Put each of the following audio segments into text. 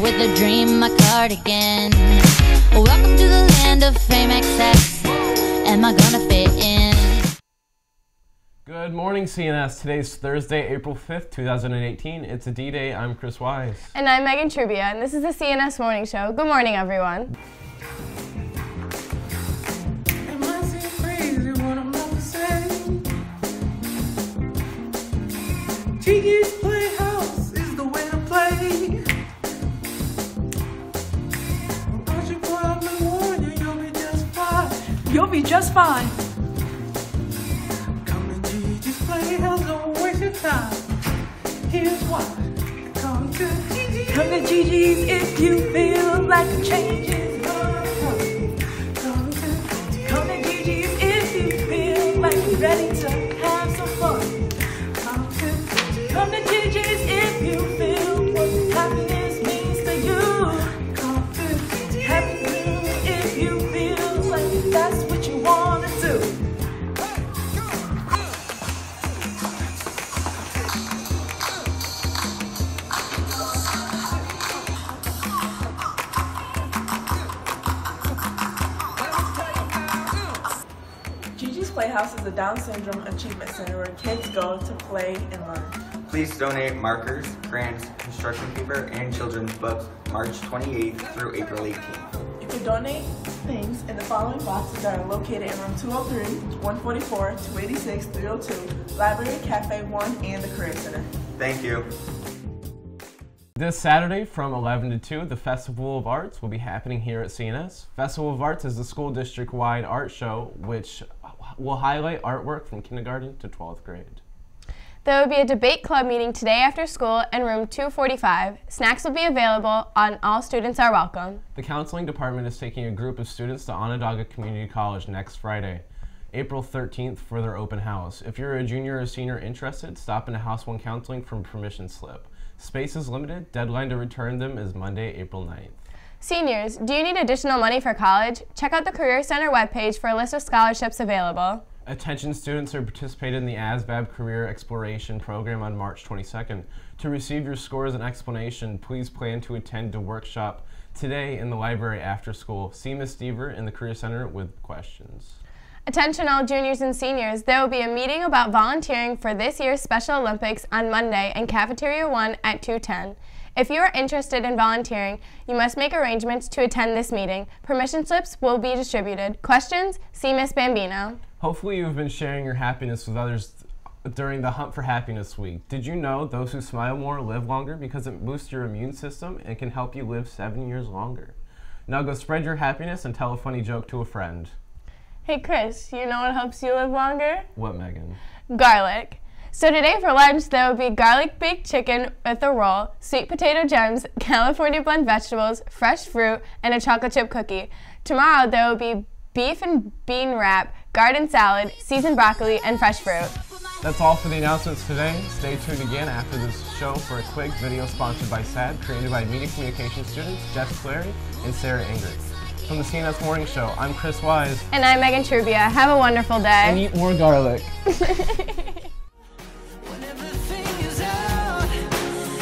to dream my cardigan. Welcome to the land of fame excess. Am I gonna fit in? Good morning, CNS. Today's Thursday, April 5th, 2018. It's a D Day. I'm Chris Wise. And I'm Megan Trubia, and this is the CNS Morning Show. Good morning, everyone. Am just fine. Come to Gigi's Playhouse, don't waste your time. Here's why. Come to Gigi's. Come to Gigi's if you feel like a that's what you wanna do. Gigi's Playhouse is a Down syndrome achievement center where kids go to play and learn. Please donate markers, crayons, construction paper, and children's books March 28th through April 18th. You can donate things in the following boxes that are located in room 203, 144, 286, 302, Library, Cafe 1, and the Career Center. Thank you. This Saturday from 11 to 2, the Festival of Arts will be happening here at CNS. Festival of Arts is the school district wide art show which will highlight artwork from kindergarten to 12th grade. There will be a debate club meeting today after school in room 245. Snacks will be available, and all students are welcome. The counseling department is taking a group of students to Onondaga Community College next Friday, April 13th, for their open house. If you're a junior or senior interested, stop into House 1 Counseling for permission slip. Space is limited. Deadline to return them is Monday, April 9th. Seniors, do you need additional money for college? Check out the Career Center webpage for a list of scholarships available. Attention students who participated in the ASVAB Career Exploration Program on March 22nd. To receive your scores and explanation, please plan to attend a workshop today in the library after school. See Ms. Deaver in the Career Center with questions. Attention all juniors and seniors, there will be a meeting about volunteering for this year's Special Olympics on Monday in Cafeteria 1 at 210. If you are interested in volunteering, you must make arrangements to attend this meeting. Permission slips will be distributed. Questions? See Miss Bambino. Hopefully, you've been sharing your happiness with others during the Hunt for Happiness Week. Did you know those who smile more live longer because it boosts your immune system and can help you live seven years longer? Now go spread your happiness and tell a funny joke to a friend. Hey Chris, you know what helps you live longer? What, Megan? Garlic. So today for lunch there will be garlic baked chicken with a roll, sweet potato gems, California blend vegetables, fresh fruit, and a chocolate chip cookie. Tomorrow there will be beef and bean wrap, garden salad, seasoned broccoli, and fresh fruit. That's all for the announcements today. Stay tuned again after this show for a quick video sponsored by SAD, created by media communication students Jeff Clary and Sarah Ingrid. From the CNS Morning Show, I'm Chris Wise. And I'm Megan Trubia. Have a wonderful day. And eat more garlic. When everything is out,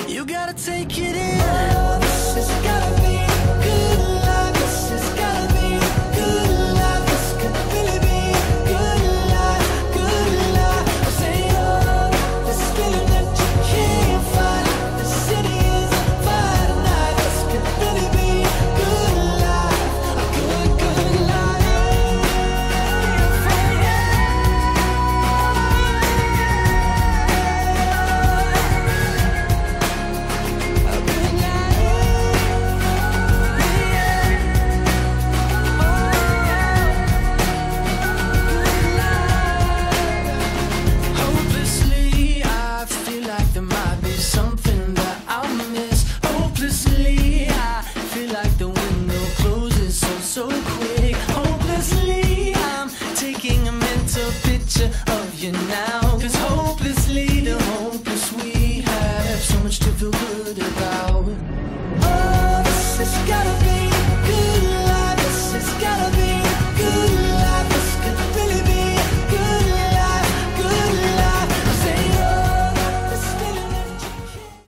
you gotta take it in.